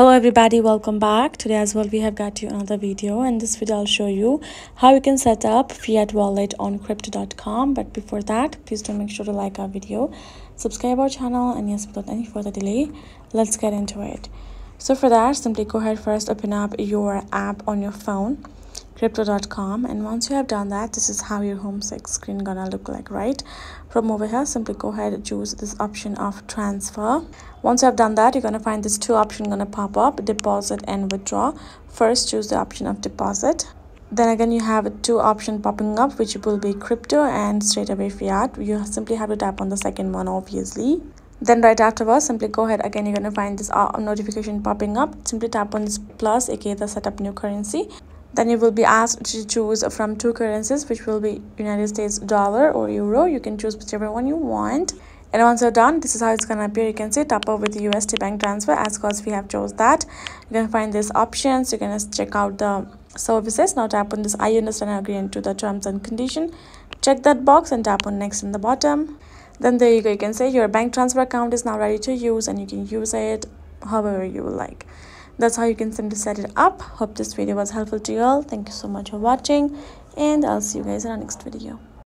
hello everybody. Welcome back. Today as well we have got you another video. And this video i'll show you how you can set up fiat wallet on crypto.com but before that please do make sure to like our video subscribe our channel and yes without any further delay let's get into it. So for that simply go ahead first open up your app on your phone crypto.com and once you have done that this is how your home screen gonna look like right? From over here simply go ahead and choose this option of transfer. Once you have done that you're gonna find this two option gonna pop up deposit and withdraw. First choose the option of deposit. Then again you have two option popping up which will be crypto and straight away fiat. You simply have to tap on the second one obviously. Then right afterwards simply go ahead. Again you're going to find this uh, notification popping up. Simply tap on this plus aka the setup new currency then you will be asked to choose from two currencies which will be united states dollar or euro. You can choose whichever one you want. And once you're done this is how it's gonna appear. You can see top up with usd bank transfer. As cause we have chose that you can find these options. You can gonna check out the services. Now tap on this i understand and agree to the terms and condition. Check that box and tap on next in the bottom. Then there you go. You can say your bank transfer account is now ready to use and you can use it however you like that's how you can simply set it up. Hope this video was helpful to you all. Thank you so much for watching and i'll see you guys in our next video